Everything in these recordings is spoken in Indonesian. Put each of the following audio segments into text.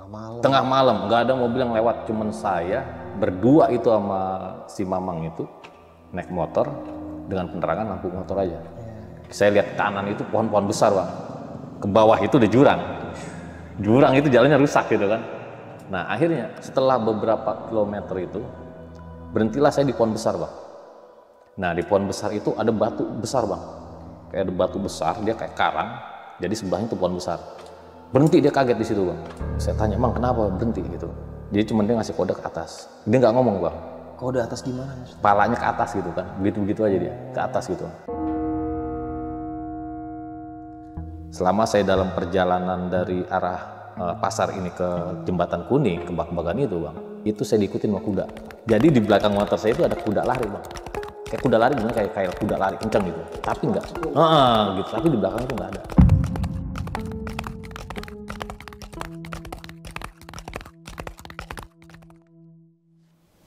Tengah malam. Tengah malam, nggak ada mobil yang lewat, cuman saya berdua itu sama si Mamang itu naik motor dengan penerangan lampu motor aja. Saya lihat kanan itu pohon-pohon besar bang, ke bawah itu ada jurang. Jurang itu jalannya rusak gitu kan. Nah akhirnya setelah beberapa kilometer itu berhentilah saya di pohon besar bang. Nah di pohon besar itu ada batu besar bang, kayak ada batu besar dia kayak karang, jadi sebelahnya itu pohon besar. Berhenti dia kaget di situ bang. Saya tanya bang kenapa berhenti gitu. Dia cuma dia ngasih kode ke atas. Dia nggak ngomong bang. Kode atas gimana? Palanya ke atas gitu kan. Begitu-begitu aja dia ke atas gitu. Selama saya dalam perjalanan dari arah eh, pasar ini ke jembatan kuning ke bak-bakan itu bang, itu saya diikutin sama kuda. Jadi di belakang motor saya itu ada kuda lari bang. Kayak kuda lari gimana kayak kayak kuda lari kencang gitu. Tapi enggak. Heeh, gitu. Tapi di belakang itu enggak ada.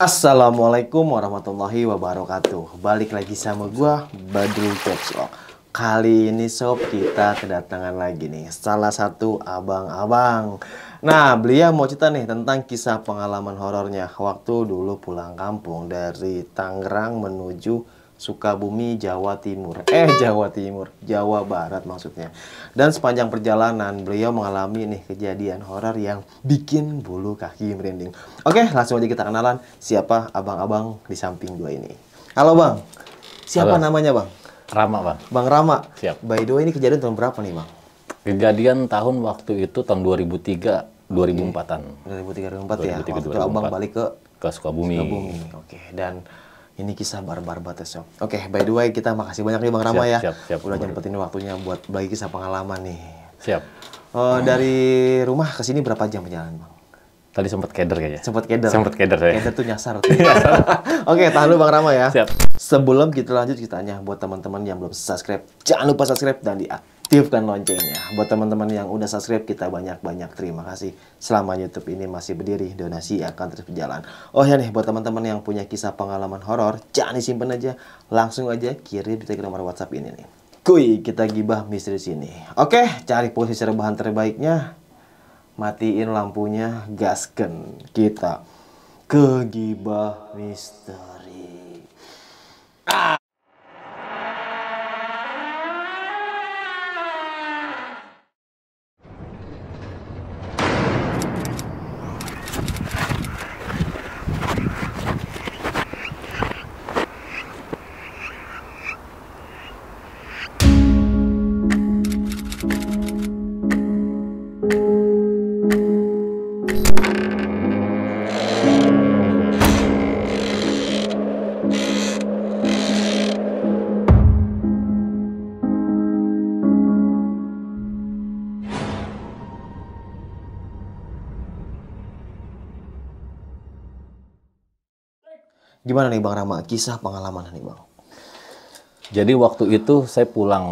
Assalamualaikum warahmatullahi wabarakatuh. Balik lagi sama gua Badrul Pepslok. Kali ini sob kita kedatangan lagi nih salah satu abang-abang. Nah, beliau mau cerita nih tentang kisah pengalaman horornya waktu dulu pulang kampung dari Tangerang menuju Sukabumi, Jawa Timur. Eh, Jawa Timur, Jawa Barat maksudnya. Dan sepanjang perjalanan beliau mengalami nih kejadian horor yang bikin bulu kaki merinding. Oke, langsung aja kita kenalan siapa abang-abang di samping dua ini. Halo Bang, siapa Halo. namanya Bang? Rama bang. Bang Rama. Siap. By the way ini kejadian tahun berapa nih Bang? Kejadian tahun waktu itu tahun 2003 2004-an 2003 2004 ya. 2003, Waktu abang 2004. balik ke ke Sukabumi. Sukabumi. Oke, dan ini kisah barbar ya. Sob. Oke, by the way kita makasih banyak nih Bang Rama Siap, ya. siap, siap. Udah nyempetin waktunya buat bagi kisah pengalaman nih. Siap. Eh, dari rumah ke sini berapa jam perjalanan, Bang? Tadi sempat keder kayaknya. Sempat keder. Sempat keder saya. Keder tuh nyasar. tuh. Oke, tahan dulu Bang Rama ya. Siap. Sebelum kita lanjut kitanya buat teman-teman yang belum subscribe, jangan lupa subscribe dan diaktifkan loncengnya. Buat teman-teman yang udah subscribe, kita banyak-banyak terima kasih. Selama YouTube ini masih berdiri, donasi akan terus berjalan. Oh ya nih, buat teman-teman yang punya kisah pengalaman horor, jangan disimpan aja, langsung aja kirim di nomor WhatsApp ini nih. Kuy, kita gibah misteri sini. Oke, cari posisi rebahan terbaiknya, matiin lampunya, gasken kita ke gibah misteri. Gimana nih Bang Rama, kisah pengalaman nih Bang? Jadi waktu itu saya pulang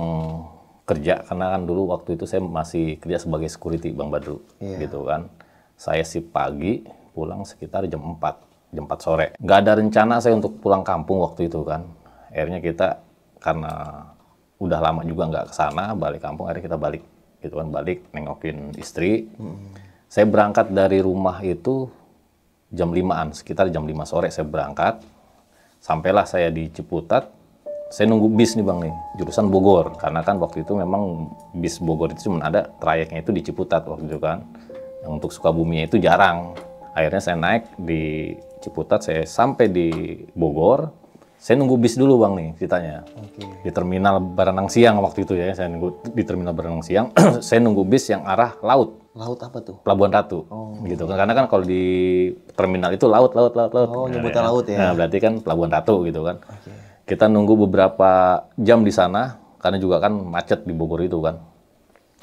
kerja karena kan dulu waktu itu saya masih kerja sebagai security Bang Badru Iya. gitu kan. Saya sih pagi pulang sekitar jam 4, jam 4 sore. Nggak ada rencana saya untuk pulang kampung waktu itu kan. Akhirnya kita karena udah lama juga nggak ke sana, balik kampung akhirnya kita balik gitu kan, balik nengokin istri. Saya berangkat dari rumah itu jam 5-an, sekitar jam 5 sore saya berangkat. Sampailah saya di Ciputat, saya nunggu bis nih bang nih, jurusan Bogor. Karena kan waktu itu memang bis Bogor itu cuma ada trayeknya itu di Ciputat waktu itu kan. Yang untuk Sukabumi itu jarang. Akhirnya saya naik di Ciputat, saya sampai di Bogor. Saya nunggu bis dulu bang nih ceritanya. Oke. Di terminal Baranang Siang waktu itu ya, saya nunggu di terminal Baranang Siang. saya nunggu bis yang arah laut. Laut apa tuh? Pelabuhan Ratu gitu kan. Karena kan kalau di terminal itu laut laut laut laut. Oh, nyebutnya ya. laut ya. nah berarti kan Pelabuhan Ratu gitu kan. Oke. kita nunggu beberapa jam di sana karena juga kan macet di Bogor itu kan.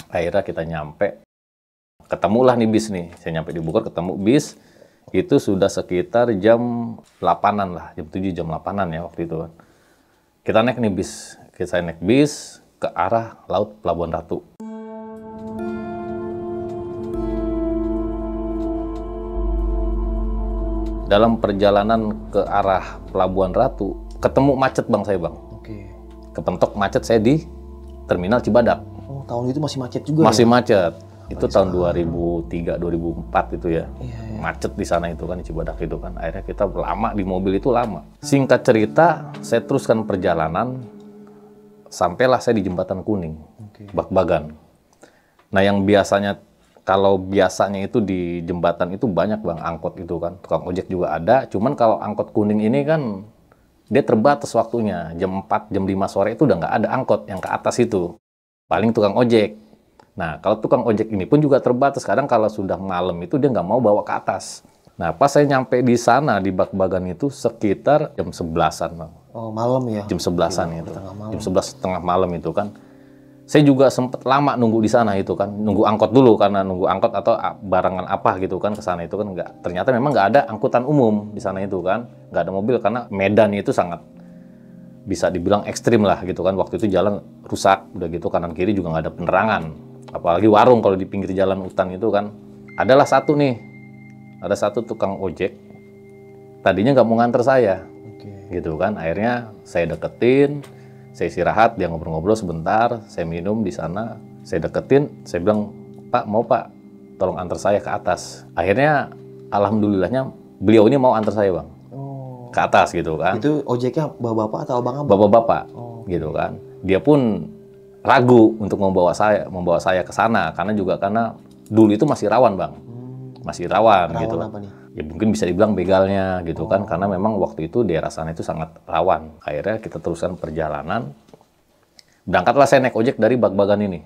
Akhirnya kita nyampe. Ketemulah nih bis nih. Saya nyampe di Bogor ketemu bis. Itu sudah sekitar jam 8-an lah. Jam 7 jam 8-an ya waktu itu kan. Kita naik nih bis. Kita naik bis ke arah laut Pelabuhan Ratu dalam perjalanan ke arah Pelabuhan Ratu ketemu macet bang saya bang. Oke. kepentok macet saya di terminal Cibadak. Oh, tahun itu masih macet juga masih macet. Itu tahun 2003 2004 itu ya. Iya, macet di sana itu kan di Cibadak itu kan. Akhirnya kita lama di mobil itu lama. Singkat cerita saya teruskan perjalanan sampailah saya di jembatan kuning Oke. bak-bagan. Nah yang biasanya kalau biasanya itu di jembatan itu banyak bang angkot itu kan tukang ojek juga ada cuman kalau angkot kuning ini kan dia terbatas waktunya jam 4 jam 5 sore itu udah nggak ada angkot yang ke atas itu paling tukang ojek Nah, kalau tukang ojek ini pun juga terbatas. Kadang kalau sudah malam itu dia nggak mau bawa ke atas. Nah, pas saya nyampe di sana, di Bak-Bagan itu sekitar jam 11-an, Bang. Oh, malam ya. Jam 11-an itu. Jam 11 tengah malam itu kan. Saya juga sempat lama nunggu di sana itu kan. Nunggu angkot dulu karena nunggu angkot atau barangan apa gitu kan ke sana itu kan nggak. Ternyata memang nggak ada angkutan umum di sana itu kan. Nggak ada mobil karena Medan itu sangat bisa dibilang ekstrim lah gitu kan. Waktu itu jalan rusak, udah gitu kanan kiri juga nggak ada penerangan. Apalagi warung kalau di pinggir jalan hutan itu kan. Adalah satu nih, ada satu tukang ojek. Tadinya nggak mau nganter saya, Oke. gitu kan. Akhirnya saya deketin, saya istirahat, dia ngobrol-ngobrol sebentar, saya minum di sana, saya deketin, saya bilang, Pak mau Pak, tolong antar saya ke atas. Akhirnya, alhamdulillahnya beliau ini mau antar saya bang, Oh. ke atas gitu kan. Itu ojeknya bapak-bapak atau abang-abang? Bapak-bapak, Oh. gitu kan. Dia pun ragu untuk membawa saya, membawa saya ke sana karena juga karena dulu itu masih rawan bang. Masih rawan, Rawan gitu. apa nih? ya mungkin bisa dibilang begalnya gitu kan karena memang waktu itu daerah sana itu sangat rawan. Akhirnya kita teruskan perjalanan. Berangkatlah saya naik ojek dari Bak-Bagan ini.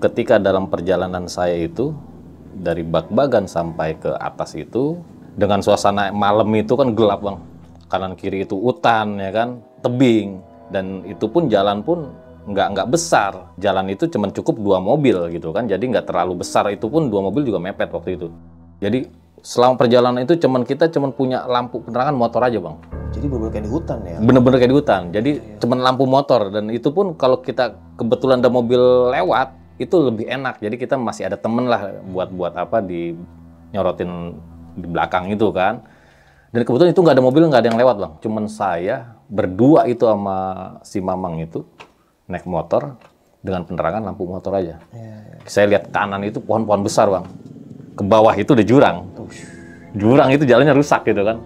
Ketika dalam perjalanan saya itu dari Bak-Bagan sampai ke atas itu dengan suasana malam itu kan gelap bang. Kanan kiri itu hutan ya kan? Tebing dan itu pun jalan pun nggak nggak besar. Jalan itu cuma cukup dua mobil gitu kan. Jadi nggak terlalu besar. Itu pun dua mobil juga mepet waktu itu. Jadi selama perjalanan itu cuman kita cuman punya lampu penerangan motor aja bang. Jadi bener-bener kayak di hutan ya. bener-bener kayak di hutan. Jadi cuman lampu motor. Dan itu pun kalau kita kebetulan ada mobil lewat itu lebih enak. Jadi kita masih ada temen lah buat buat apa di nyorotin di belakang itu kan. Dan kebetulan itu nggak ada mobil nggak ada yang lewat bang. Cuman saya berdua itu sama si mamang itu naik motor dengan penerangan lampu motor aja Iya, iya. saya lihat kanan itu pohon-pohon besar bang ke bawah itu udah jurang jurang itu jalannya rusak gitu kan.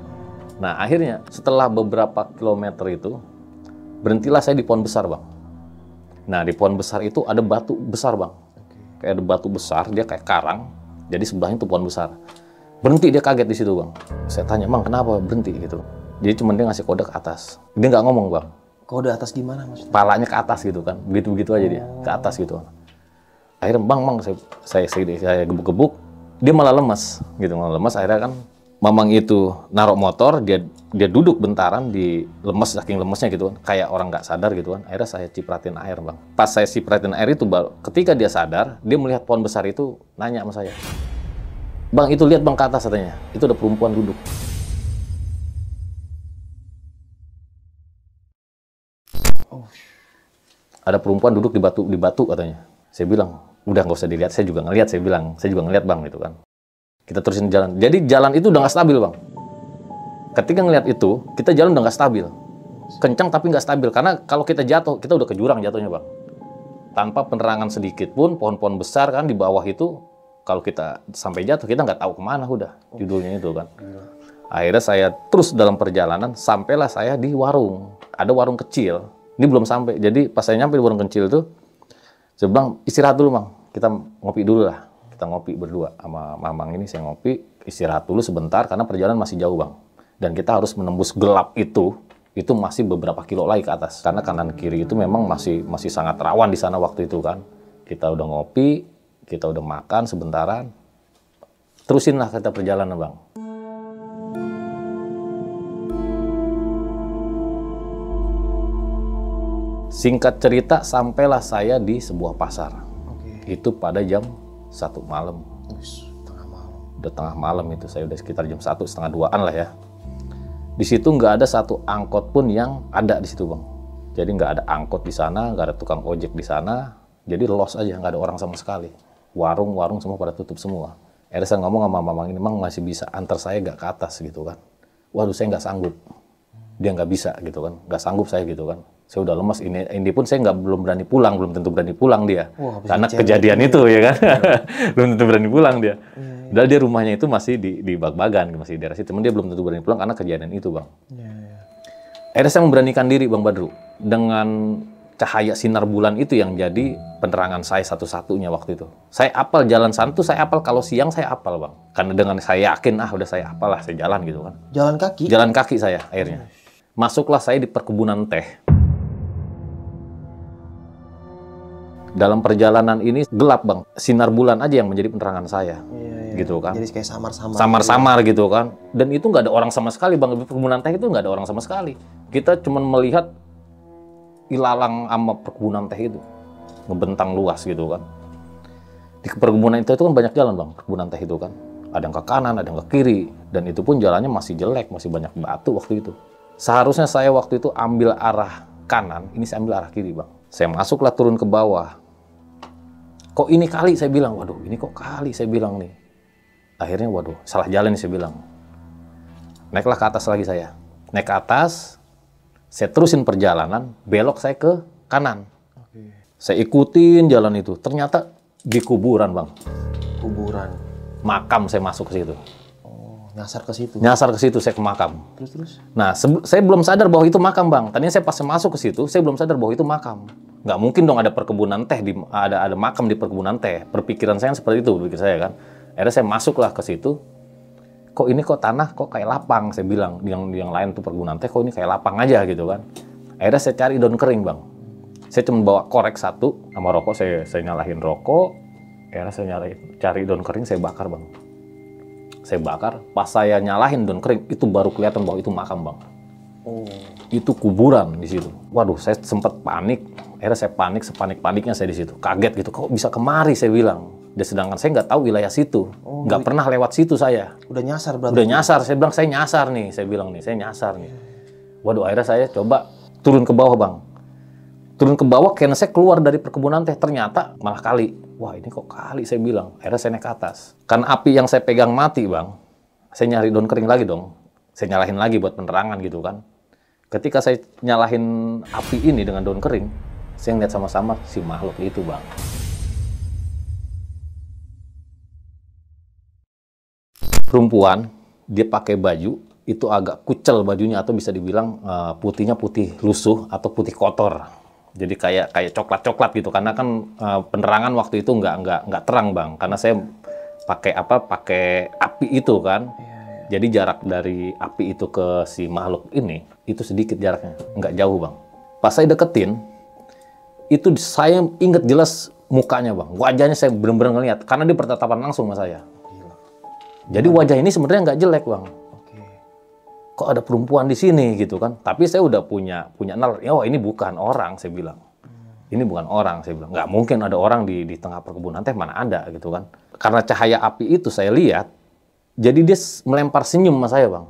Nah akhirnya setelah beberapa kilometer itu berhentilah saya di pohon besar bang. Nah di pohon besar itu ada batu besar bang, kayak ada batu besar dia kayak karang, jadi sebelahnya itu pohon besar. Berhenti dia kaget di situ bang. Saya tanya bang kenapa berhenti gitu. Jadi cuma dia ngasih kode ke atas. Dia nggak ngomong bang, Kode atas gimana maksudnya? palanya ke atas gitu kan, begitu begitu aja dia ke atas gitu. Akhirnya bang bang saya saya saya, saya gebuk-gebuk, dia malah lemas gitu malah lemas. Akhirnya kan mamang itu narok motor dia dia duduk bentaran di lemes saking lemesnya gitu kan. Kayak orang nggak sadar gitu kan. Akhirnya saya cipratin air bang. Pas saya cipratin air itu baru ketika dia sadar dia melihat pohon besar itu nanya sama saya. Bang itu lihat bang ke atas katanya. Itu ada perempuan duduk ada perempuan duduk di batu di batu katanya. Saya bilang, udah nggak usah dilihat, saya juga ngelihat. Saya bilang, saya juga ngelihat bang gitu kan. Kita terusin jalan. Jadi jalan itu udah nggak stabil bang. Ketika ngelihat itu, kita jalan udah nggak stabil. Kencang tapi nggak stabil karena kalau kita jatuh, kita udah ke jurang jatuhnya bang. Tanpa penerangan sedikit pun, pohon-pohon besar kan di bawah itu, kalau kita sampai jatuh kita nggak tahu ke mana udah judulnya itu kan. Akhirnya saya terus dalam perjalanan, sampailah saya di warung. Ada warung kecil. Ini belum sampai. Jadi pas saya nyampe di warung kecil tuh, saya bilang istirahat dulu bang. Kita ngopi dulu lah. Kita ngopi berdua sama mamang ini. Saya ngopi, istirahat dulu sebentar karena perjalanan masih jauh bang. Dan kita harus menembus gelap itu. Itu masih beberapa kilo lagi ke atas. Karena kanan kiri itu memang masih masih sangat rawan di sana waktu itu kan. Kita udah ngopi, kita udah makan sebentaran. Terusin lah kita perjalanan bang. Singkat cerita, sampailah saya di sebuah pasar. Oke. Itu pada jam satu malam. Tengah malam. Udah tengah malam itu, saya udah sekitar jam satu setengah duaan lah ya. Di situ nggak ada satu angkot pun yang ada di situ bang. Jadi nggak ada angkot di sana, nggak ada tukang ojek di sana. Jadi los aja, nggak ada orang sama sekali. Warung-warung semua pada tutup semua. Akhirnya saya ngomong sama mamang ini, memang masih bisa antar saya nggak ke atas gitu kan. Waduh, saya nggak sanggup. dia nggak bisa gitu kan, nggak sanggup saya gitu kan. Saya udah lemas. Ini, ini pun saya nggak belum berani pulang, belum tentu berani pulang dia, Wah, karena kejadian itu ya kan, belum tentu berani pulang dia. Padahal dia rumahnya itu masih di di Bag-Bagan, masih di daerah situ. Cuman dia belum tentu berani pulang karena kejadian itu bang. Iya, iya. Akhirnya saya memberanikan diri Bang Badru dengan cahaya sinar bulan itu yang jadi penerangan saya satu-satunya waktu itu. Saya apal jalan sana tuh saya apal kalau siang saya apal Bang. Karena dengan saya yakin ah udah saya apal lah saya jalan gitu kan. Jalan kaki. Jalan kaki saya akhirnya. Masuklah saya di perkebunan teh. Dalam perjalanan ini gelap Bang. Sinar bulan aja yang menjadi penerangan saya. Iya, iya. Gitu kan. Jadi kayak samar-samar. Samar-samar gitu kan. Dan itu nggak ada orang sama sekali Bang. Di perkebunan teh itu nggak ada orang sama sekali. Kita cuma melihat ilalang sama perkebunan teh itu ngebentang luas gitu kan di perkebunan itu, itu kan banyak jalan bang perkebunan teh itu kan ada yang ke kanan ada yang ke kiri dan itu pun jalannya masih jelek masih banyak batu waktu itu seharusnya saya waktu itu ambil arah kanan ini saya ambil arah kiri bang saya masuklah turun ke bawah kok ini kali saya bilang waduh ini kok kali saya bilang nih akhirnya waduh salah jalan nih saya bilang naiklah ke atas lagi saya naik ke atas saya terusin perjalanan, belok saya ke kanan. Oke. Saya ikutin jalan itu. Ternyata di kuburan, Bang. Kuburan. Makam saya masuk ke situ. Oh, nyasar ke situ. Nyasar ke situ saya ke makam. Terus terus. Nah, saya belum sadar bahwa itu makam, Bang. Tadinya saya pas masuk ke situ, saya belum sadar bahwa itu makam. Nggak mungkin dong ada perkebunan teh di ada ada makam di perkebunan teh. Perpikiran saya seperti itu, pikir saya kan. Akhirnya saya masuklah ke situ. Kok ini kok tanah kok kayak lapang, saya bilang. Yang yang lain tuh perkebunan teh, kok ini kayak lapang aja gitu kan. Akhirnya saya cari daun kering, Bang. Saya cuma bawa korek satu sama rokok, saya saya nyalahin rokok. Akhirnya saya nyalahin, cari daun kering, saya bakar, Bang. Saya bakar, pas saya nyalahin daun kering, itu baru kelihatan bahwa itu makam, Bang Oh. itu kuburan di situ. Waduh, saya sempat panik. Akhirnya saya panik, sepanik-paniknya saya di situ. Kaget gitu, kok bisa kemari saya bilang. Dan sedangkan saya nggak tahu wilayah situ. nggak pernah lewat situ saya. Udah nyasar berarti. Udah nyasar, saya bilang saya nyasar nih. Saya bilang nih, saya nyasar nih. Waduh, akhirnya saya coba turun ke bawah bang. Turun ke bawah karena saya keluar dari perkebunan teh. Ternyata malah kali. Wah ini kok kali saya bilang. Akhirnya saya naik ke atas. Karena api yang saya pegang mati bang. Saya nyari daun kering lagi dong. Saya nyalahin lagi buat penerangan gitu kan. Ketika saya nyalahin api ini dengan daun kering, saya ngeliat sama-sama si makhluk itu bang. Perempuan, dia pakai baju, itu agak kucel bajunya atau bisa dibilang eh, putihnya putih lusuh atau putih kotor. Jadi kayak kayak coklat-coklat gitu karena kan eh, penerangan waktu itu nggak nggak nggak terang bang karena saya pakai apa pakai api itu kan. Jadi jarak dari api itu ke si makhluk ini itu sedikit jaraknya, nggak jauh bang. Pas saya deketin, itu saya ingat jelas mukanya bang, wajahnya saya benar-benar ngeliat karena dia bertatapan langsung sama saya. Jadi wajah ini sebenarnya nggak jelek bang, Oke. kok ada perempuan di sini gitu kan. Tapi saya udah punya punya nalar, ya wah ini bukan orang saya bilang. Ini bukan orang saya bilang. Nggak mungkin ada orang di di tengah perkebunan teh mana ada gitu kan. Karena cahaya api itu saya lihat, jadi dia melempar senyum sama saya bang.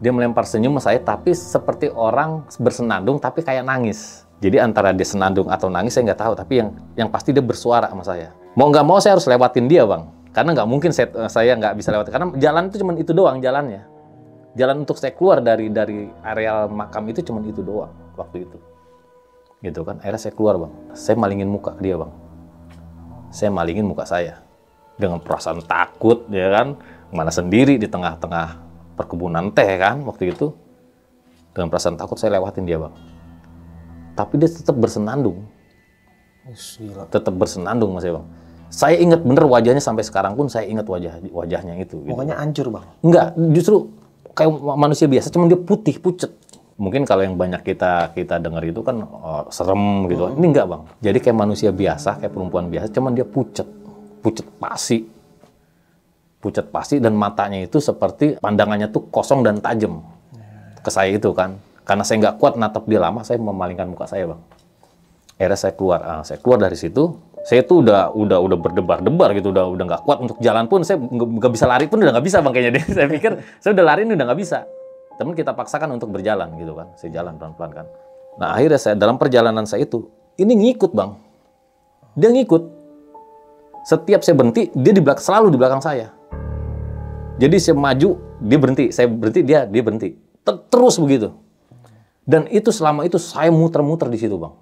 Dia melempar senyum sama saya tapi seperti orang bersenandung tapi kayak nangis. Jadi antara dia senandung atau nangis saya nggak tahu. Tapi yang yang pasti dia bersuara sama saya. Mau nggak mau saya harus lewatin dia bang. Karena nggak mungkin saya, saya nggak bisa lewatin. Karena jalan itu cuma itu doang jalannya jalan untuk saya keluar dari dari areal makam itu cuma itu doang waktu itu gitu kan akhirnya saya keluar bang saya malingin muka dia bang saya malingin muka saya dengan perasaan takut ya kan mana sendiri di tengah-tengah perkebunan teh kan waktu itu dengan perasaan takut saya lewatin dia bang tapi dia tetap bersenandung gila. tetap bersenandung mas ya bang saya ingat bener wajahnya sampai sekarang pun saya ingat wajah wajahnya itu gitu. Pokoknya hancur bang. Enggak, justru kayak ma- manusia biasa, cuman dia putih, pucet. Mungkin kalau yang banyak kita kita dengar itu kan oh, serem gitu. Ini enggak, Bang. Jadi kayak manusia biasa, kayak perempuan biasa, cuman dia pucet. Pucet pasi. Pucet pasi dan matanya itu seperti pandangannya tuh kosong dan tajam. Ke saya itu kan. Karena saya nggak kuat natap dia lama, saya memalingkan muka saya, Bang. Akhirnya saya keluar, ah, saya keluar dari situ. Saya tuh udah udah udah berdebar-debar gitu, udah udah nggak kuat untuk jalan pun. Saya nggak nggak bisa lari pun udah nggak bisa bang kayaknya deh. saya pikir saya udah lari ini udah nggak bisa. Temen kita paksakan untuk berjalan gitu kan. Saya jalan pelan-pelan kan. Nah akhirnya saya dalam perjalanan saya itu ini ngikut bang. Dia ngikut. Setiap saya berhenti, dia di belakang selalu di belakang saya. Jadi saya maju, dia berhenti. Saya berhenti, dia dia berhenti. Te- Terus begitu. Dan itu selama itu saya muter-muter di situ, Bang.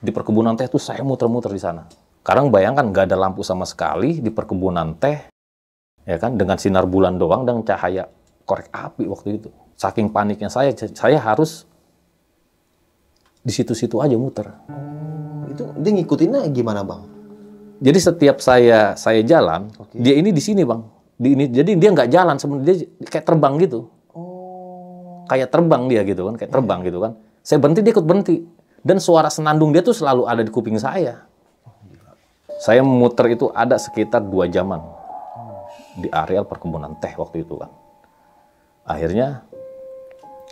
Di perkebunan teh itu saya muter-muter di sana. Sekarang bayangkan nggak ada lampu sama sekali di perkebunan teh, ya kan, dengan sinar bulan doang dan cahaya korek api waktu itu. Saking paniknya saya, saya harus di situ-situ aja muter. Itu dia ngikutinnya gimana bang? Jadi setiap saya saya jalan, Oke. dia ini di sini bang. Di ini, jadi dia nggak jalan sebenarnya dia kayak terbang gitu, Oh. kayak terbang dia gitu kan, kayak terbang gitu kan. Saya berhenti dia ikut berhenti. Dan suara senandung dia tuh selalu ada di kuping saya. Saya muter itu ada sekitar dua jaman di areal perkebunan teh waktu itu kan. Akhirnya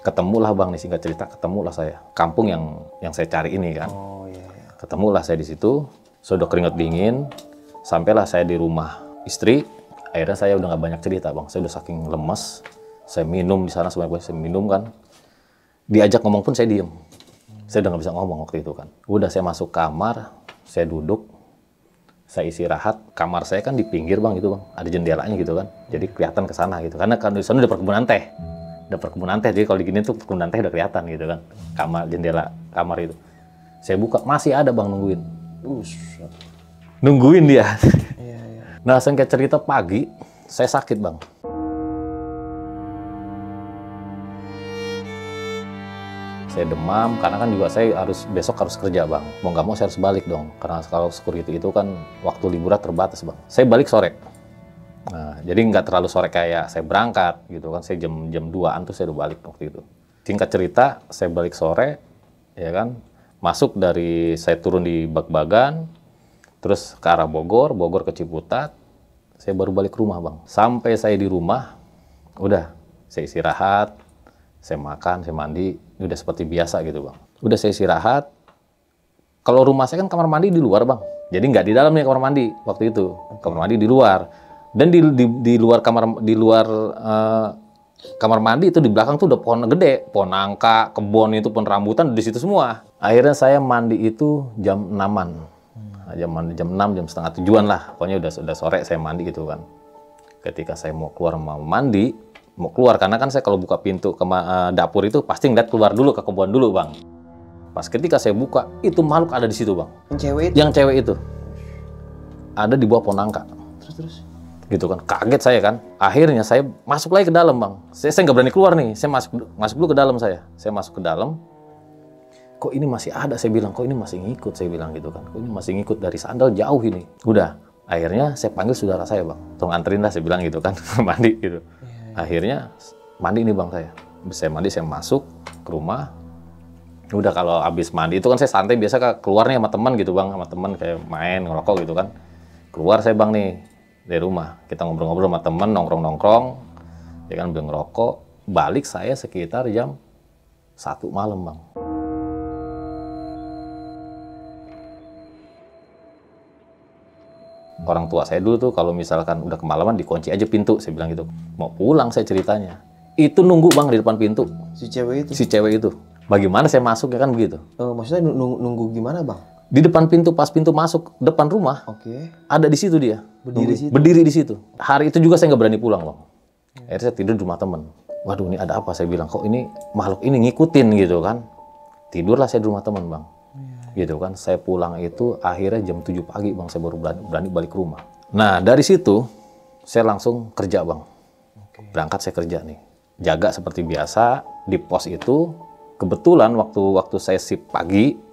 ketemulah bang nih singkat cerita ketemulah saya kampung yang yang saya cari ini kan. Oh iya. iya. Ketemulah saya di situ, sudah keringat dingin, sampailah saya di rumah istri. Akhirnya saya udah nggak banyak cerita bang, saya udah saking lemes, saya minum di sana sebanyak saya minum kan. Diajak ngomong pun saya diem, saya udah nggak bisa ngomong waktu itu kan. Udah saya masuk kamar, saya duduk, saya istirahat. Kamar saya kan di pinggir bang itu bang, ada jendelanya gitu kan, jadi kelihatan ke sana gitu. Karena kan di sana ada perkebunan teh, ada perkebunan teh, jadi kalau di gini tuh perkebunan teh udah kelihatan gitu kan, kamar jendela kamar itu. Saya buka, masih ada bang nungguin. Buset. Nungguin dia. Iya iya. Nah, singkat cerita pagi, saya sakit bang. Saya demam, karena kan juga saya harus besok harus kerja bang. Mau nggak mau saya harus balik dong, karena kalau security itu kan waktu liburan terbatas bang. Saya balik sore. Nah, jadi nggak terlalu sore kayak saya berangkat gitu kan. Saya jam jam 2an tuh saya udah balik waktu itu. Singkat cerita, saya balik sore, ya kan. Masuk dari saya turun di Bak-Bagan, terus ke arah Bogor, Bogor ke Ciputat. Saya baru balik rumah bang. Sampai saya di rumah, udah saya istirahat, saya makan, saya mandi, udah seperti biasa gitu bang. Udah saya istirahat. Kalau rumah saya kan kamar mandi di luar bang. Jadi nggak di dalam nih kamar mandi waktu itu. Kamar mandi di luar. Dan di, di, di luar kamar di luar eh, kamar mandi itu di belakang tuh udah pohon gede, pohon nangka, kebun itu pohon rambutan di situ semua. Akhirnya saya mandi itu jam 6-an. Nah, Jam mandi jam 6, jam setengah tujuan lah. Pokoknya udah sudah sore saya mandi gitu kan. Ketika saya mau keluar mau mandi, mau keluar karena kan saya kalau buka pintu ke eh, dapur itu pasti ngeliat keluar dulu ke kebun dulu, Bang. Pas ketika saya buka, itu makhluk ada di situ, Bang. Yang cewek itu. Yang cewek itu ada di bawah pohon nangka Terus terus. Gitu kan. Kaget saya kan. Akhirnya saya masuk lagi ke dalam bang. Saya saya nggak berani keluar nih. Saya masuk masuk dulu ke dalam saya. Saya masuk ke dalam. Kok ini masih ada? Saya bilang kok ini masih ngikut? Saya bilang gitu kan. Kok ini masih ngikut? Dari sandal jauh ini. Udah. Akhirnya saya panggil saudara saya bang. Tolong anterin lah saya bilang gitu kan. Mandi gitu. Akhirnya mandi nih bang saya. Saya mandi saya masuk ke rumah. Udah kalau habis mandi itu kan saya santai biasa ke- keluar nih sama teman gitu bang. Sama teman kayak main ngerokok gitu kan. Keluar saya bang nih dari rumah. Kita ngobrol-ngobrol sama teman nongkrong-nongkrong ya kan belum ngerokok. Balik saya sekitar jam satu malam bang. Orang tua saya dulu tuh kalau misalkan udah kemalaman dikunci aja pintu saya bilang gitu. Mau pulang saya ceritanya. Itu nunggu bang di depan pintu. Si cewek itu. si cewek itu. Bagaimana saya masuk ya kan begitu. Eh, maksudnya nunggu, nunggu gimana bang? Di depan pintu pas pintu masuk depan rumah Oke. ada di situ dia. Berdiri Nunggu. situ? berdiri di situ. Hari itu juga saya nggak berani pulang bang. Akhirnya saya tidur di rumah temen waduh ini ada apa? Saya bilang kok ini makhluk ini ngikutin? Gitu kan. Tidurlah saya di rumah temen bang. Gitu kan. Saya pulang itu akhirnya jam 7 pagi bang. Saya baru berani, berani balik ke rumah. Nah dari situ saya langsung kerja bang. Berangkat saya kerja nih. Jaga seperti biasa di pos itu kebetulan waktu waktu saya sip pagi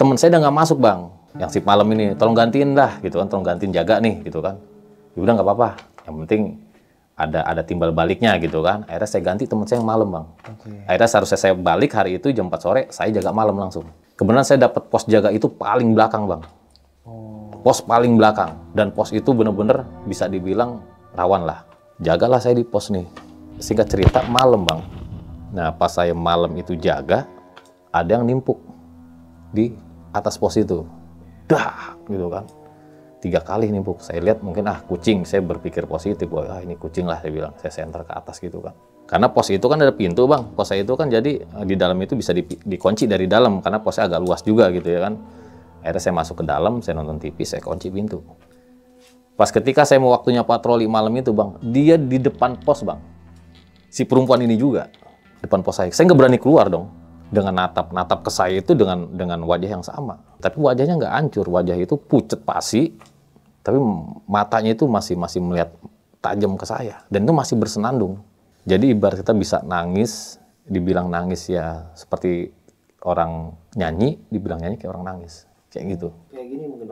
teman saya udah nggak masuk bang. Yang sip malam ini tolong gantiin dah gitu kan tolong gantiin jaga nih gitu kan. Ya udah nggak apa-apa. Yang penting ada ada timbal baliknya gitu kan. Akhirnya saya ganti teman saya yang malam bang. Oke. akhirnya seharusnya saya balik hari itu jam 4 sore saya jaga malam langsung. Kebenaran saya dapat pos jaga itu paling belakang bang. Pos paling belakang. Dan pos itu bener-bener bisa dibilang rawan lah. Jagalah saya di pos nih. Singkat cerita malam bang. Nah pas saya malam itu jaga ada yang nimpuk di atas pos itu. Dah gitu kan. Tiga kali nimpuk saya lihat mungkin ah kucing. Saya berpikir positif. Bahwa ah ini kucing lah saya bilang. Saya senter ke atas gitu kan. Karena pos itu kan ada pintu bang. Pos saya itu kan jadi eh, di dalam itu bisa di- dikunci dari dalam. Karena posnya agak luas juga gitu ya kan. Akhirnya saya masuk ke dalam saya nonton TV saya kunci pintu. Pas ketika saya mau waktunya patroli malam itu bang dia di depan pos bang. Si perempuan ini juga depan pos saya. Saya nggak berani keluar dong dengan natap natap ke saya itu dengan dengan wajah yang sama. Tapi wajahnya nggak hancur, wajah itu pucet pasi, tapi matanya itu masih masih melihat tajam ke saya dan itu masih bersenandung. Jadi ibarat kita bisa nangis, dibilang nangis ya seperti orang nyanyi, dibilang nyanyi kayak orang nangis, kayak gitu. Kayak gini mungkin.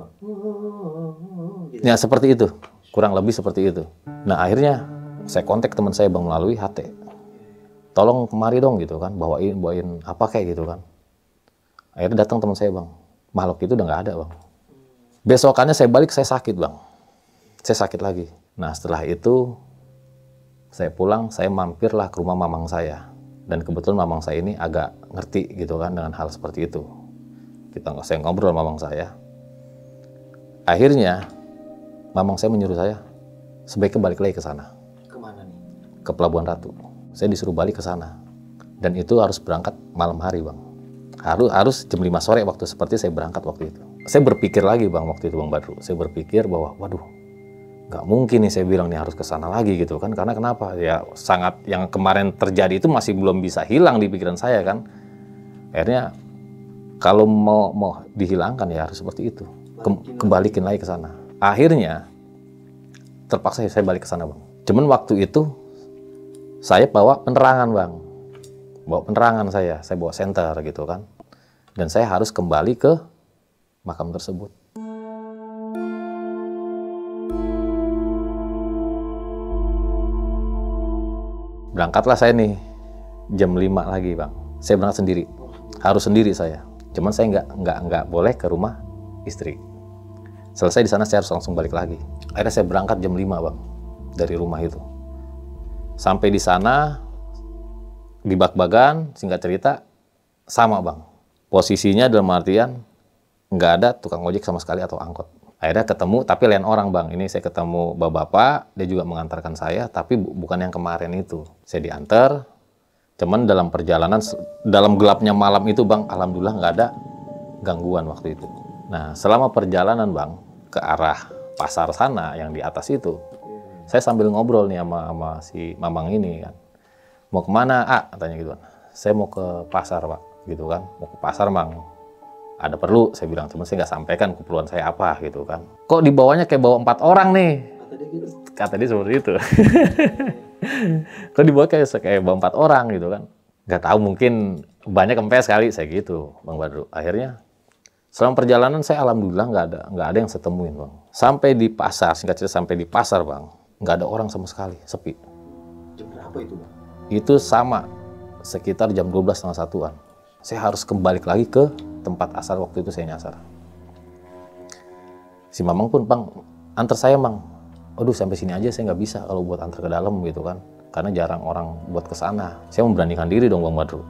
Gitu. Ya seperti itu, kurang lebih seperti itu. Nah akhirnya saya kontak teman saya bang melalui HT. Tolong kemari dong gitu kan, bawain bawain apa kayak gitu kan. Akhirnya datang teman saya bang, makhluk itu udah nggak ada bang. Besokannya saya balik saya sakit bang, saya sakit lagi. Nah setelah itu saya pulang, saya mampirlah ke rumah mamang saya. Dan kebetulan mamang saya ini agak ngerti gitu kan dengan hal seperti itu. Kita nggak saya ngobrol sama mamang saya. Akhirnya mamang saya menyuruh saya sebaiknya balik lagi ke sana Ke mana nih? ke Pelabuhan Ratu. Saya disuruh balik ke sana. Dan itu harus berangkat malam hari, Bang. Harus harus jam 5 sore waktu seperti saya berangkat waktu itu. Saya berpikir lagi, Bang, waktu itu Bang Badru. Saya berpikir bahwa waduh, nggak mungkin nih saya bilang nih harus ke sana lagi gitu kan. Karena kenapa? Ya sangat yang kemarin terjadi itu masih belum bisa hilang di pikiran saya kan. Akhirnya kalau mau mau dihilangkan ya harus seperti itu. Kem- kembalikin lagi ke sana. Akhirnya terpaksa saya balik ke sana, Bang. Cuman waktu itu saya bawa penerangan bang. Bawa penerangan saya. Saya bawa senter gitu kan. Dan saya harus kembali ke makam tersebut. Berangkatlah saya nih jam 5 lagi bang. Saya berangkat sendiri. Harus sendiri saya. Cuman saya nggak nggak nggak boleh ke rumah istri. Selesai di sana saya harus langsung balik lagi. Akhirnya saya berangkat jam 5 bang dari rumah itu Sampai di sana, di bak-bagan, singkat cerita, sama bang. Posisinya dalam artian, nggak ada tukang ojek sama sekali atau angkot. Akhirnya ketemu, tapi lain orang bang. Ini saya ketemu bapak-bapak, dia juga mengantarkan saya, tapi bu- bukan yang kemarin itu. Saya diantar, cuman dalam perjalanan, dalam gelapnya malam itu bang, alhamdulillah nggak ada gangguan waktu itu. Nah, selama perjalanan bang, ke arah pasar sana yang di atas itu, saya sambil ngobrol nih sama, sama si Mamang ini kan. Mau ke mana, A? Katanya gitu kan. Saya mau ke pasar, Pak. Gitu kan. Mau ke pasar, Mang. Ada perlu, saya bilang. Cuma saya nggak sampaikan keperluan saya apa, gitu kan. Kok dibawanya kayak bawa empat orang nih? Kata dia gitu. Kata dia seperti itu. Kok dibawa kayak, kayak bawa empat orang, gitu kan. Nggak tahu, mungkin banyak kempes kali, saya gitu, Bang Badru. Akhirnya, selama perjalanan saya alhamdulillah nggak ada nggak ada yang saya temuin bang sampai di pasar singkat cerita sampai di pasar bang nggak ada orang sama sekali sepi. Jam berapa itu bang? itu sama sekitar jam 12 setengah satuan. Saya harus kembali lagi ke tempat asal waktu itu saya nyasar. Si mamang pun bang antar saya bang aduh sampai sini aja saya nggak bisa kalau buat antar ke dalam gitu kan. Karena jarang orang buat ke sana. Saya memberanikan diri dong bang Badru.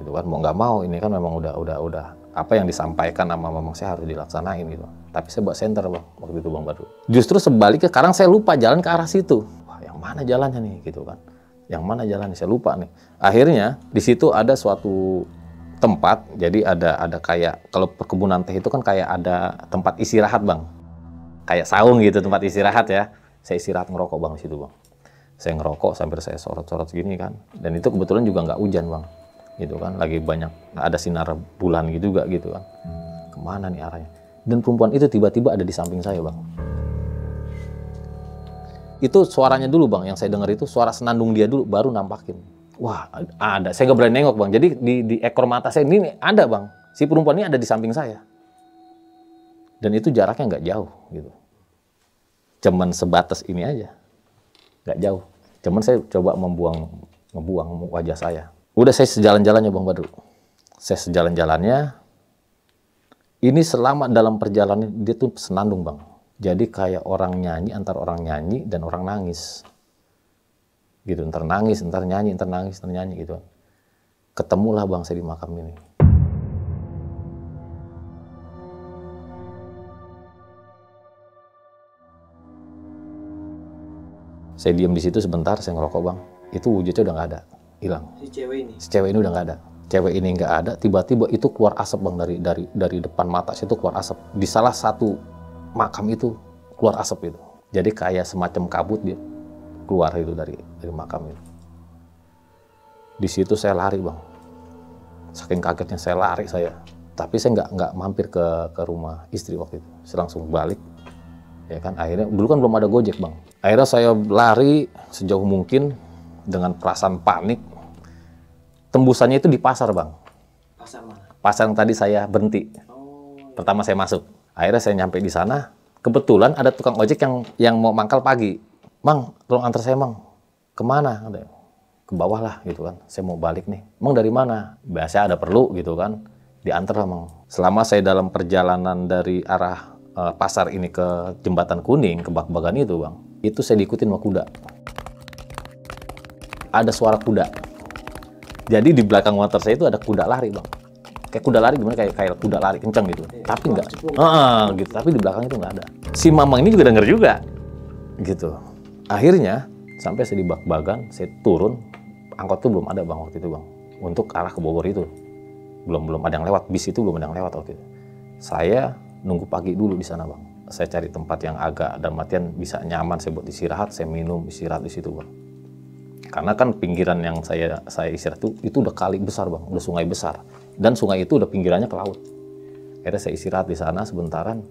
Gitu kan mau nggak mau ini kan memang udah udah udah apa yang disampaikan sama mamang saya harus dilaksanain gitu tapi saya buat center bang waktu itu bang Badru. Justru sebaliknya sekarang saya lupa jalan ke arah situ. Wah yang mana jalannya nih gitu kan. Yang mana jalannya saya lupa nih. Akhirnya di situ ada suatu tempat jadi ada ada kayak kalau perkebunan teh itu kan kayak ada tempat istirahat bang. Kayak saung gitu tempat istirahat ya. Saya istirahat ngerokok bang di situ bang. Saya ngerokok sambil saya sorot-sorot gini kan. Dan itu kebetulan juga nggak hujan bang gitu kan. Lagi banyak ada sinar bulan gitu juga gitu kan. Ke mana nih arahnya dan perempuan itu tiba-tiba ada di samping saya bang. Itu suaranya dulu bang yang saya dengar itu suara senandung dia dulu baru nampakin. Wah ada. Saya nggak berani nengok bang. Jadi di, di ekor mata saya ini ada bang. Si perempuan ini ada di samping saya. Dan itu jaraknya nggak jauh gitu. Cuman sebatas ini aja. Nggak jauh. Cuman saya coba membuang membuang wajah saya. Udah saya sejalan-jalannya bang Badru. Saya sejalan-jalannya ini selama dalam perjalanan dia tuh senandung bang. Jadi kayak orang nyanyi antar orang nyanyi dan orang nangis. Gitu ntar nangis ntar nyanyi ntar nangis ntar nyanyi gitu. Ketemulah bang saya di makam ini. Saya diam di situ sebentar saya ngerokok bang. Itu wujudnya udah nggak ada hilang. Si cewek ini. si cewek ini udah nggak ada cewek ini nggak ada tiba-tiba itu keluar asap bang dari dari dari depan mata saya itu keluar asap di salah satu makam itu keluar asap itu jadi kayak semacam kabut dia keluar itu dari dari makam itu Di situ saya lari bang. Saking kagetnya saya lari saya. Tapi saya nggak nggak mampir ke ke rumah istri waktu itu. Saya langsung balik. Ya kan akhirnya dulu kan belum ada gojek bang. Akhirnya saya lari sejauh mungkin dengan perasaan panik. Tembusannya itu di pasar bang. Pasar mana? Pasar yang tadi saya berhenti. Oh, Pertama saya masuk. Akhirnya saya nyampe di sana. Kebetulan ada tukang ojek yang yang mau mangkal pagi. Mang, tolong antar saya mang. Ke mana? Ke bawah lah gitu kan. Saya mau balik nih. Mang dari mana? Biasa ada perlu gitu kan. Diantar lah mang. Selama saya dalam perjalanan dari arah eh, pasar ini ke jembatan kuning, ke bak-bagan itu bang. Itu saya diikutin sama kuda. Ada suara kuda. Jadi di belakang motor saya itu ada kuda lari bang. Kayak kuda lari gimana? Kayak kayak kuda lari kencang gitu. Tapi enggak ah gitu. Tapi di belakang itu nggak ada. Si mamang ini juga denger juga. Gitu. Akhirnya sampai saya di bak bagan saya turun. Angkot tuh belum ada bang waktu itu bang. Untuk arah ke Bogor itu. Belum belum ada yang lewat. Bis itu belum ada yang lewat waktu itu. Saya nunggu pagi dulu di sana bang. Saya cari tempat yang agak dan matian bisa nyaman saya buat istirahat saya minum istirahat di situ bang karena kan pinggiran yang saya saya istirahat itu itu udah kali besar bang. Udah sungai besar. Dan sungai itu udah pinggirannya ke laut. Akhirnya saya istirahat di sana sebentaran.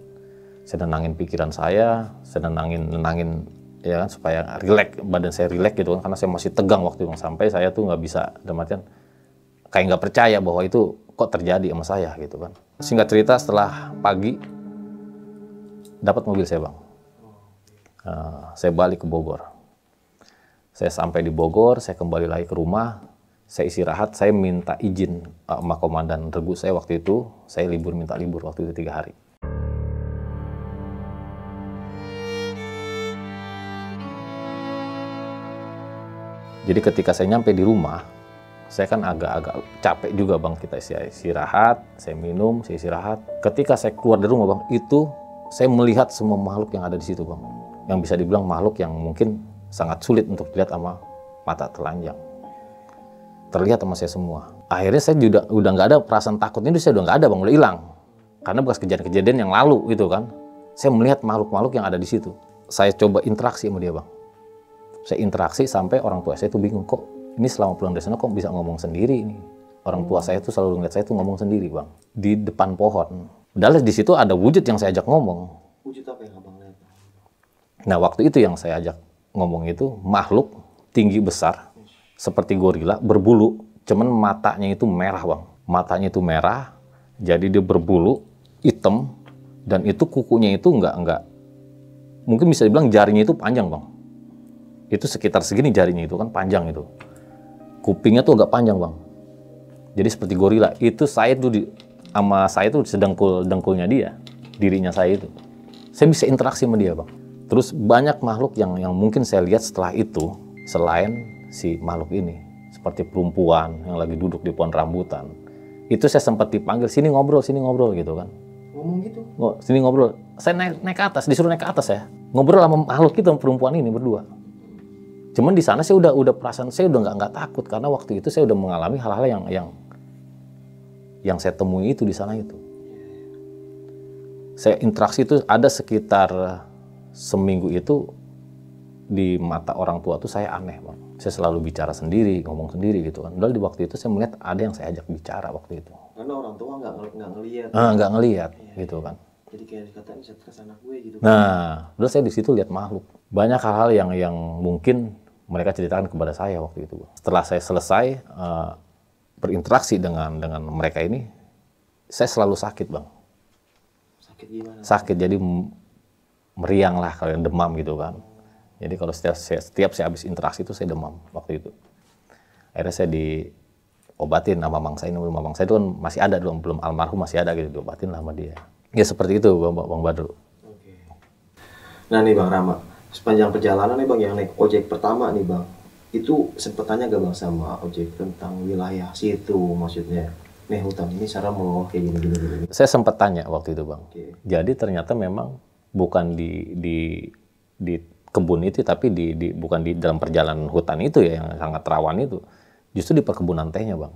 Saya nenangin pikiran saya saya nenangin nenangin ya kan supaya rileks badan saya rileks gitu kan karena saya masih tegang waktu itu sampai saya tuh nggak bisa dalam kayak nggak percaya bahwa itu kok terjadi sama saya gitu kan. Singkat cerita setelah pagi dapat mobil saya bang. Eh, saya balik ke Bogor saya sampai di Bogor saya kembali lagi ke rumah saya istirahat saya minta izin eh, sama komandan regu saya waktu itu saya libur minta libur waktu itu tiga hari Jadi ketika saya nyampe di rumah, saya kan agak-agak capek juga bang kita istirahat, saya minum, saya istirahat. Ketika saya keluar dari rumah bang, itu saya melihat semua makhluk yang ada di situ bang, yang bisa dibilang makhluk yang mungkin sangat sulit untuk dilihat sama mata telanjang. Terlihat sama saya semua. Akhirnya saya juga udah nggak ada perasaan takutnya itu saya udah nggak ada bang, udah hilang. Karena bekas kejadian-kejadian yang lalu gitu kan. Saya melihat makhluk-makhluk yang ada di situ. Saya coba interaksi sama dia bang saya interaksi sampai orang tua saya itu bingung kok ini selama pulang dari sana kok bisa ngomong sendiri ini orang tua saya itu selalu ngeliat saya itu ngomong sendiri bang di depan pohon padahal di situ ada wujud yang saya ajak ngomong wujud apa yang abang lihat? nah waktu itu yang saya ajak ngomong itu makhluk tinggi besar seperti gorila berbulu cuman matanya itu merah bang matanya itu merah jadi dia berbulu hitam dan itu kukunya itu enggak enggak mungkin bisa dibilang jarinya itu panjang bang itu sekitar segini jarinya itu kan panjang itu. Kupingnya tuh agak panjang bang. Jadi seperti gorila. Itu saya tuh di, sama saya tuh sedengkul dengkulnya dia, dirinya saya itu. Saya bisa interaksi sama dia bang. Terus banyak makhluk yang yang mungkin saya lihat setelah itu selain si makhluk ini seperti perempuan yang lagi duduk di pohon rambutan. Itu saya sempat dipanggil sini ngobrol, sini ngobrol gitu kan. Ngomong gitu? Sini ngobrol. Saya naik naik ke atas, disuruh naik ke atas ya. Ngobrol sama makhluk itu sama perempuan ini berdua. Cuman di sana saya udah udah perasaan saya udah nggak nggak takut karena waktu itu saya udah mengalami hal-hal yang yang yang saya temui itu di sana itu. Saya interaksi itu ada sekitar seminggu itu di mata orang tua tuh saya aneh bang. Saya selalu bicara sendiri, ngomong sendiri gitu kan. Padahal di waktu itu saya melihat ada yang saya ajak bicara waktu itu. Karena orang tua nggak nggak ngelihat. Ah nggak ngelihat gitu kan. Jadi kayak dikatain stres anak gue gitu. Nah, terus saya di situ lihat makhluk. Banyak hal-hal yang yang mungkin mereka ceritakan kepada saya waktu itu. Setelah saya selesai eh, berinteraksi dengan dengan mereka ini, saya selalu sakit bang. Sakit gimana? Sakit jadi meriang lah kalau yang demam gitu kan. Jadi kalau setiap saya, setiap saya habis interaksi itu saya demam waktu itu. Akhirnya saya diobatin sama mamang saya. Ini mamang saya itu kan masih ada belum belum almarhum masih ada gitu diobatin lah sama dia. Ya seperti itu bang, bang Badru. Oke. Nah nih Bang Rama, sepanjang perjalanan nih Bang yang naik ojek pertama nih Bang, itu sempet tanya gak Bang sama ojek tentang wilayah situ maksudnya? Nih hutan ini serem loh kayak gini gini gini. Saya sempat tanya waktu itu bang. Oke. Jadi ternyata memang bukan di di di kebun itu, tapi di, di bukan di dalam perjalanan hutan itu ya yang sangat rawan itu, justru di perkebunan tehnya bang.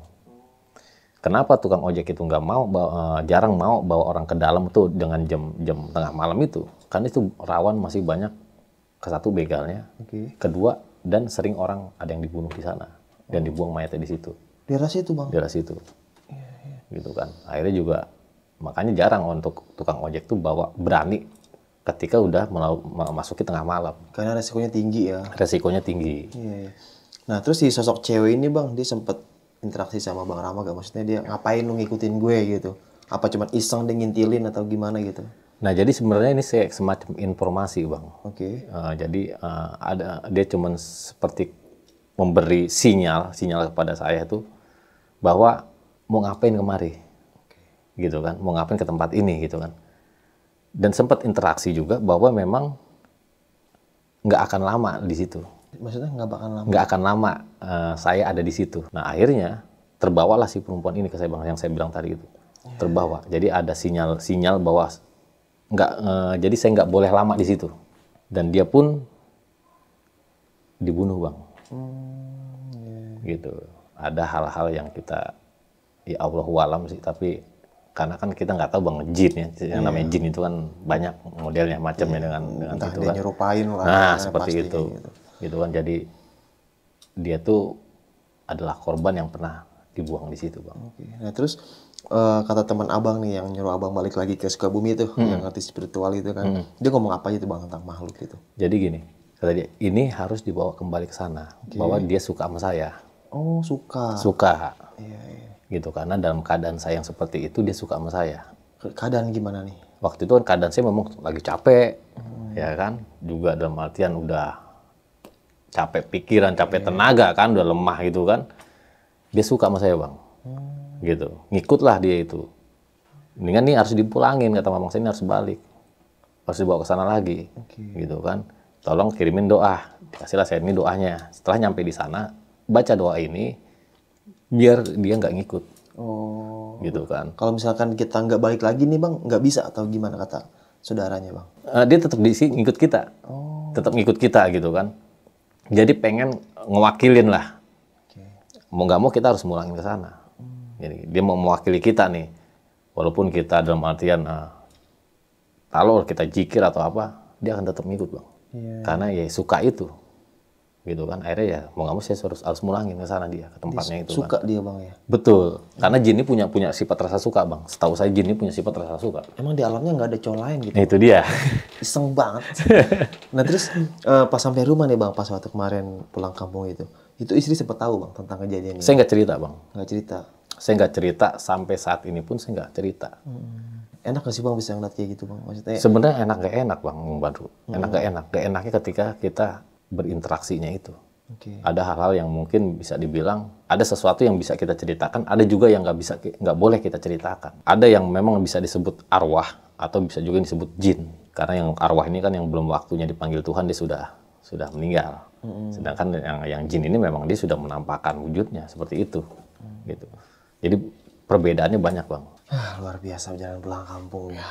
Kenapa tukang ojek itu nggak mau, bawa- eh, jarang mau bawa orang ke dalam tuh dengan jam jam tengah malam itu, karena itu rawan masih banyak. Ke satu begalnya, Oke. kedua dan sering orang ada yang dibunuh di sana. dan dibuang mayatnya di situ. Daerah situ bang. daerah situ. Gitu kan. Akhirnya juga makanya jarang untuk tukang ojek tuh bawa berani ketika udah melau- memasuki tengah malam Karena resikonya tinggi ya. resikonya tinggi Iya, iya. Nah terus si sosok cewek ini bang, dia sempet interaksi sama bang Rama gak? Maksudnya dia ngapain lu ngikutin gue gitu? Apa cuman iseng dia ngintilin atau gimana gitu? nah jadi sebenarnya ini se- semacam informasi bang Oke. Eh, jadi eh, ada dia cuman seperti memberi sinyal sinyal kepada saya tuh bahwa mau ngapain kemari gitu kan mau ngapain ke tempat ini gitu kan dan sempat interaksi juga bahwa memang nggak akan lama di situ. Maksudnya nggak bakal lama. nggak akan lama eh, saya ada di situ. Nah akhirnya terbawalah si perempuan ini ke saya bang yang saya bilang tadi itu. Terbawa. Jadi ada sinyal sinyal bahwa nggak eh, jadi saya nggak boleh lama di situ. Dan dia pun dibunuh bang. Gitu. Ada hal-hal yang kita ya Allah walam sih tapi karena kan kita nggak tahu bang jin ya yang namanya jin itu kan banyak modelnya macamnya dengan dengan Entah itu dia kan nyerupain lah. Nah, seperti pasti itu. gitu. Gitu kan jadi dia tuh adalah korban yang pernah dibuang di situ, Bang. Oke. Nah terus eh, kata teman abang nih yang nyuruh abang balik lagi ke Sukabumi itu, yang ngerti spiritual itu kan, dia ngomong apa tuh bang tentang makhluk itu? Jadi gini, kata dia, ini harus dibawa kembali ke sana bahwa dia suka sama saya. Oh suka. Suka. Iya, iya. Gitu karena dalam keadaan saya yang seperti itu dia suka sama saya. Ke- Keadaan gimana nih? Waktu itu kan keadaan saya memang lagi capek, ya kan? Juga dalam artian udah capek pikiran, capek tenaga kan, udah lemah gitu kan. Dia suka sama saya, Bang. Gitu. Ngikutlah dia itu. Mendingan nih harus dipulangin, kata mamang saya ini harus balik. Harus dibawa ke sana lagi. Gitu kan. Tolong kirimin doa. Dikasihlah saya ini doanya. Setelah nyampe di sana, baca doa ini, biar dia nggak ngikut. Oh. Gitu kan. Kalau misalkan kita nggak balik lagi nih bang, nggak bisa atau gimana kata saudaranya bang? Eh, dia tetap di sini ngikut kita. Tetap ngikut kita gitu kan. Jadi pengen ngewakilin lah. Oke. Mau nggak mau kita harus mulangin ke sana. Jadi dia mau mewakili kita nih. Walaupun kita dalam artian eh, kalau kita jikir atau apa, dia akan tetap ngikut bang. Iya. Karena ya suka itu, gitu kan. Akhirnya ya mau nggak mau saya harus harus mulangin ke sana dia ke tempatnya itu. Kan. Suka dia bang ya? Betul. Karena jin ini punya punya sifat rasa suka bang. Setahu saya jin ini punya sifat rasa suka. Emang di alamnya nggak ada cowok lain gitu? Nah, itu dia. Iseng banget. nah terus eh, pas sampai rumah nih bang, pas waktu kemarin pulang kampung itu, itu istri sempat tahu bang tentang kejadian ini? saya nggak cerita bang. Nggak cerita. saya nggak cerita sampai saat ini pun saya nggak cerita. Enak gak sih bang bisa ngeliat kayak gitu bang? Maksudnya Sebenarnya enak gak enak bang Badru. Enak gak enak. Gak enaknya ketika kita berinteraksinya itu. Oke. Ada hal-hal yang mungkin bisa dibilang ada sesuatu yang bisa kita ceritakan, ada juga yang nggak bisa nggak boleh kita ceritakan. Ada yang memang bisa disebut arwah atau bisa juga disebut jin. Karena yang arwah ini kan yang belum waktunya dipanggil Tuhan dia sudah sudah meninggal. Sedangkan yang yang jin ini memang dia sudah menampakkan wujudnya seperti itu. Gitu. Jadi perbedaannya banyak bang. Ah, luar biasa jalan pulang kampung ya.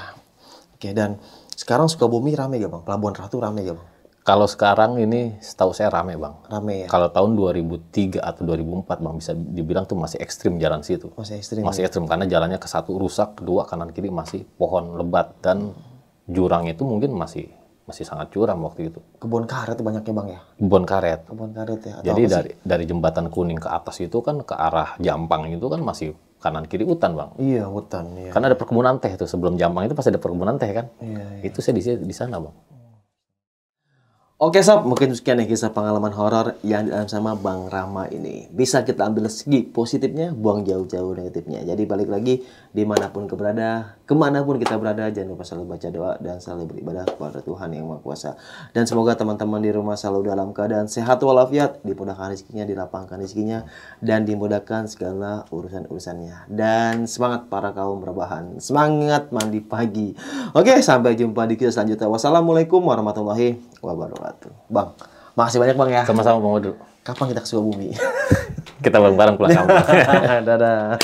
Oke dan sekarang Sukabumi rame gak bang? Pelabuhan Ratu rame gak bang? Kalau sekarang ini setahu saya rame bang. Rame ya? Kalau tahun 2003 atau 2004 bang bisa dibilang tuh masih ekstrim jalan situ. Masih ekstrim. Masih ekstrim karena jalannya ke satu rusak, kedua kanan kiri masih pohon lebat dan jurang itu mungkin masih masih sangat curam waktu itu. Kebun karet banyaknya bang ya? Kebun karet. Kebun karet ya? Atau Jadi apa sih? dari dari jembatan kuning ke atas itu kan ke arah Jampang itu kan masih kanan kiri hutan bang. Iya hutan ya. Karena ada perkebunan teh tuh sebelum Jampang itu pasti ada perkebunan teh kan. Iya, iya. Itu saya di di sana bang. Oke sob, mungkin sekian ya kisah pengalaman horor yang dialami sama Bang Rama ini. Bisa kita ambil segi positifnya, buang jauh-jauh negatifnya. Jadi balik lagi, di mana pun kita berada, ke mana pun kita berada, jangan lupa selalu baca doa dan selalu beribadah kepada Tuhan Yang Maha Kuasa. Dan semoga teman-teman di rumah selalu dalam keadaan sehat walafiat, dimudahkan rezekinya, dilapangkan rezekinya, dan dimudahkan segala urusan-urusannya. Dan semangat para kaum rebahan, semangat mandi pagi. Oke, sampai jumpa di kisah selanjutnya. Wassalamualaikum warahmatullahi wabarakatuh. Bang, makasih banyak Bang ya. Sama-sama Bang Wadru. Kapan kita ke Sukabumi? Kita bareng-bareng pulang kampung. Dadah.